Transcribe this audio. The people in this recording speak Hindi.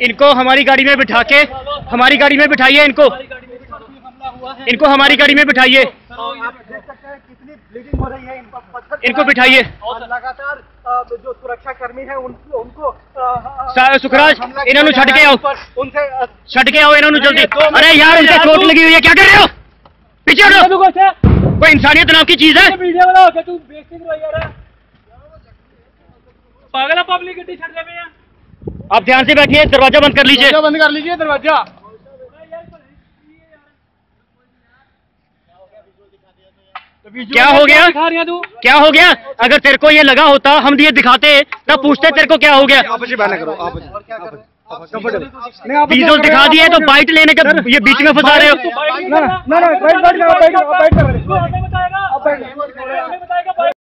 इनको हमारी गाड़ी में बिठा के, हमारी गाड़ी में बिठाइए इनको। इनको हमारी गाड़ी में बिठाइए। इनको बिठाइए। लगातार जो सुरक्षा कर्मी है उनको सुखराज, इन्होंने छट के आओ। उनसे छट के आओ इन्होंने जल्दी। अरे यार उनसे चोट लगी हुई है। क्या कर रहे हो? पीछे कोई इंसानियत नाम की चीज़ है? पागल पब्लिक आप ध्यान से बैठिए दरवाज़ा बंद कर लीजिए बंद कर लीजिए दरवाज़ा क्या हो गया क्या हो गया अगर तेरे को ये लगा होता हम ये दिखाते तब पूछते तेरे को क्या हो गया डीजल दिखा दिए तो बाइट लेने का ये बीच में फंसा रहे हो